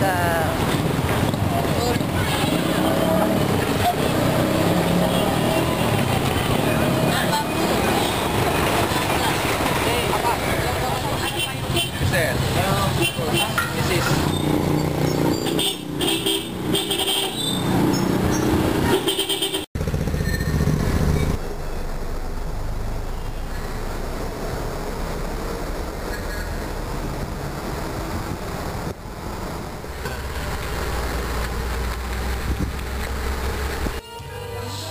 kita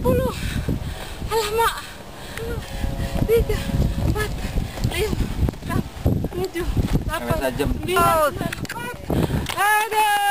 puluh. Alamak. Tiga, empat, lima, enam, tujuh, delapan, sembilan, empat. Aduh.